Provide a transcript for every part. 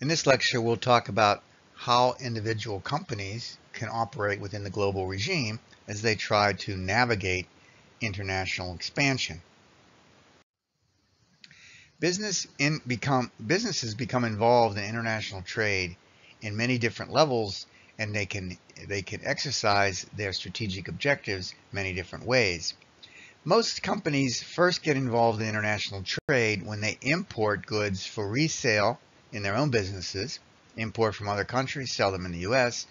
In this lecture, we'll talk about how individual companies can operate within the global regime as they try to navigate international expansion. Business in become, businesses become involved in international trade in many different levels and they can, they can exercise their strategic objectives many different ways. Most companies first get involved in international trade when they import goods for resale in their own businesses, import from other countries, sell them in the U.S.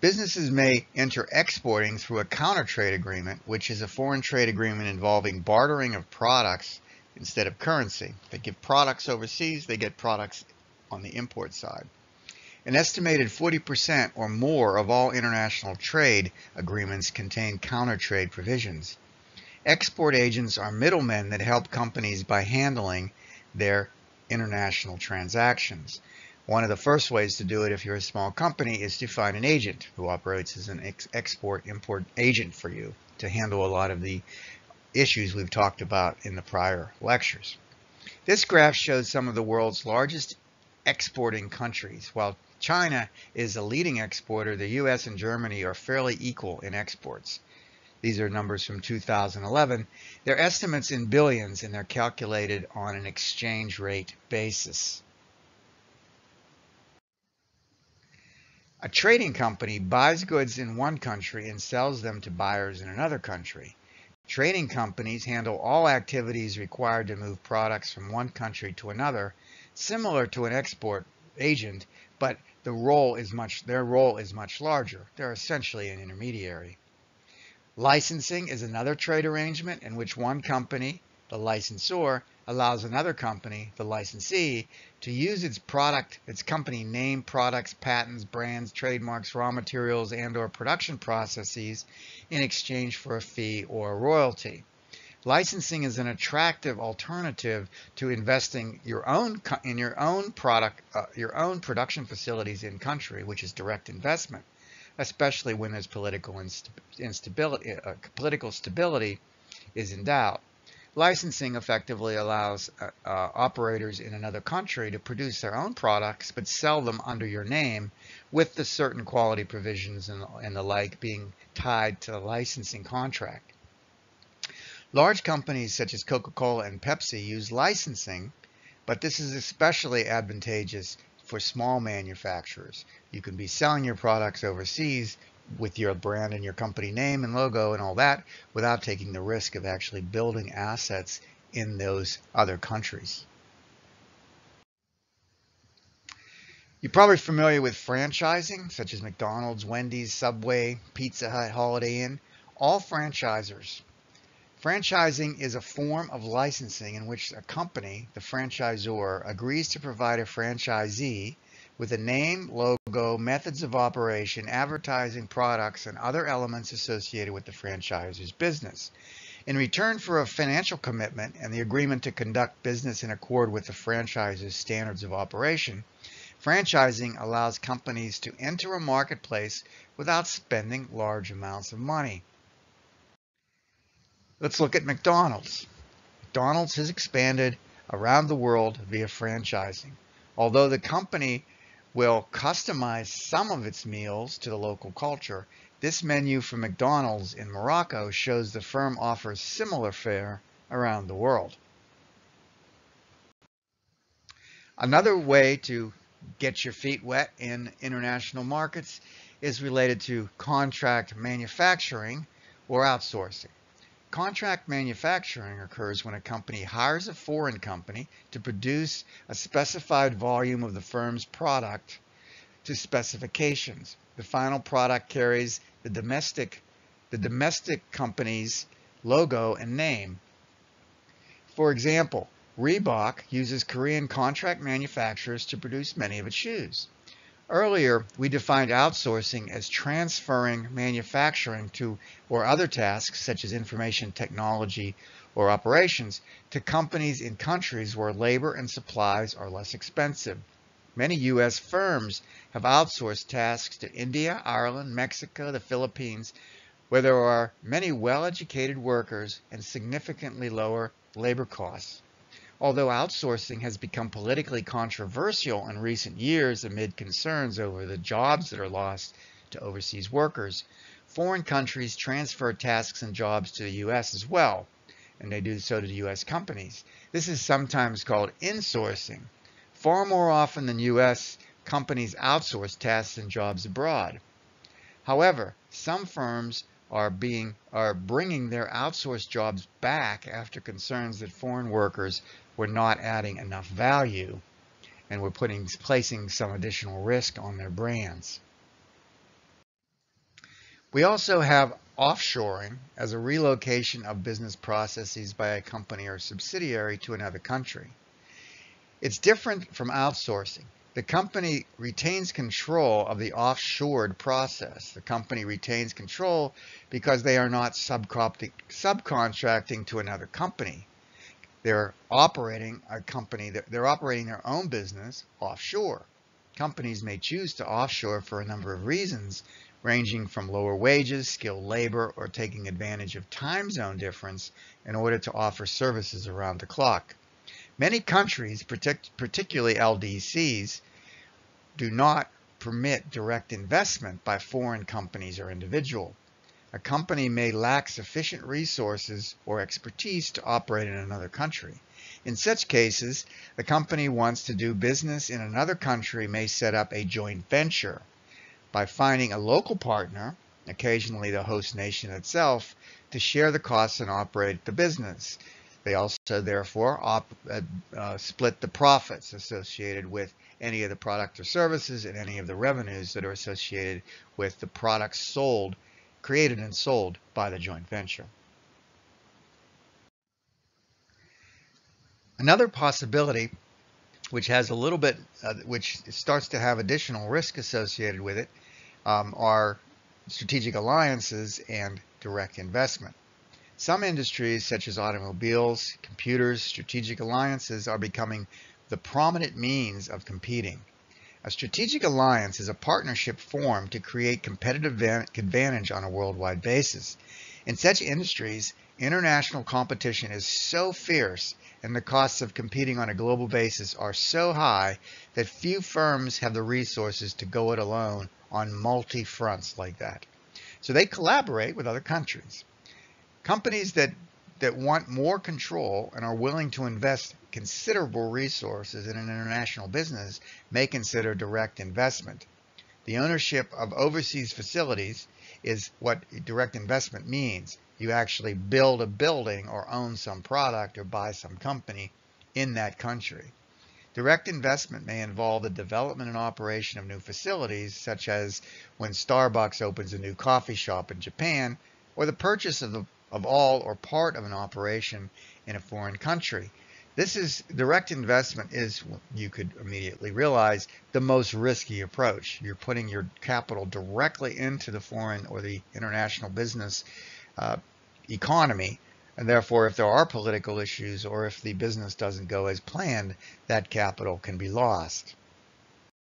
Businesses may enter exporting through a counter trade agreement, which is a foreign trade agreement involving bartering of products instead of currency. They give products overseas, they get products on the import side. An estimated 40% or more of all international trade agreements contain counter trade provisions. Export agents are middlemen that help companies by handling their international transactions. One of the first ways to do it if you're a small company is to find an agent who operates as an ex export import agent for you to handle a lot of the issues we've talked about in the prior lectures. This graph shows some of the world's largest exporting countries. While China is a leading exporter, the US and Germany are fairly equal in exports. These are numbers from 2011. They're estimates in billions and they're calculated on an exchange rate basis. A trading company buys goods in one country and sells them to buyers in another country. Trading companies handle all activities required to move products from one country to another, similar to an export agent, but the role is much, their role is much larger. They're essentially an intermediary. Licensing is another trade arrangement in which one company, the licensor, allows another company, the licensee, to use its product, its company name, products, patents, brands, trademarks, raw materials, and or production processes in exchange for a fee or a royalty. Licensing is an attractive alternative to investing your own in your own product, uh, your own production facilities in country, which is direct investment especially when there's political instability, uh, political stability is in doubt. Licensing effectively allows uh, uh, operators in another country to produce their own products but sell them under your name with the certain quality provisions and, and the like being tied to the licensing contract. Large companies such as Coca-Cola and Pepsi use licensing, but this is especially advantageous for small manufacturers. You can be selling your products overseas with your brand and your company name and logo and all that without taking the risk of actually building assets in those other countries. You're probably familiar with franchising, such as McDonald's, Wendy's, Subway, Pizza Hut, Holiday Inn. All franchisors Franchising is a form of licensing in which a company, the franchisor, agrees to provide a franchisee with a name, logo, methods of operation, advertising, products, and other elements associated with the franchisor's business. In return for a financial commitment and the agreement to conduct business in accord with the franchisor's standards of operation, franchising allows companies to enter a marketplace without spending large amounts of money. Let's look at McDonald's. McDonald's has expanded around the world via franchising. Although the company will customize some of its meals to the local culture, this menu from McDonald's in Morocco shows the firm offers similar fare around the world. Another way to get your feet wet in international markets is related to contract manufacturing or outsourcing. Contract manufacturing occurs when a company hires a foreign company to produce a specified volume of the firm's product to specifications. The final product carries the domestic, the domestic company's logo and name. For example, Reebok uses Korean contract manufacturers to produce many of its shoes. Earlier, we defined outsourcing as transferring manufacturing to or other tasks such as information technology or operations to companies in countries where labor and supplies are less expensive. Many U.S. firms have outsourced tasks to India, Ireland, Mexico, the Philippines, where there are many well-educated workers and significantly lower labor costs. Although outsourcing has become politically controversial in recent years amid concerns over the jobs that are lost to overseas workers, foreign countries transfer tasks and jobs to the U.S. as well, and they do so to U.S. companies. This is sometimes called insourcing. Far more often than U.S. companies outsource tasks and jobs abroad. However, some firms are being are bringing their outsourced jobs back after concerns that foreign workers were not adding enough value and were putting placing some additional risk on their brands. We also have offshoring as a relocation of business processes by a company or subsidiary to another country. It's different from outsourcing. The company retains control of the offshored process. The company retains control because they are not subcontracting to another company. They're operating a company, they're operating their own business offshore. Companies may choose to offshore for a number of reasons, ranging from lower wages, skilled labor, or taking advantage of time zone difference in order to offer services around the clock. Many countries, particularly LDCs, do not permit direct investment by foreign companies or individual. A company may lack sufficient resources or expertise to operate in another country. In such cases, the company wants to do business in another country may set up a joint venture by finding a local partner, occasionally the host nation itself, to share the costs and operate the business. They also, therefore, op, uh, uh, split the profits associated with any of the product or services and any of the revenues that are associated with the products sold, created and sold by the joint venture. Another possibility, which has a little bit, uh, which starts to have additional risk associated with it, um, are strategic alliances and direct investment. Some industries, such as automobiles, computers, strategic alliances are becoming the prominent means of competing. A strategic alliance is a partnership formed to create competitive advantage on a worldwide basis. In such industries, international competition is so fierce and the costs of competing on a global basis are so high that few firms have the resources to go it alone on multi fronts like that. So they collaborate with other countries. Companies that, that want more control and are willing to invest considerable resources in an international business may consider direct investment. The ownership of overseas facilities is what direct investment means. You actually build a building or own some product or buy some company in that country. Direct investment may involve the development and operation of new facilities, such as when Starbucks opens a new coffee shop in Japan, or the purchase of, the, of all or part of an operation in a foreign country. This is direct investment is, you could immediately realize, the most risky approach. You're putting your capital directly into the foreign or the international business uh, economy and therefore, if there are political issues or if the business doesn't go as planned, that capital can be lost.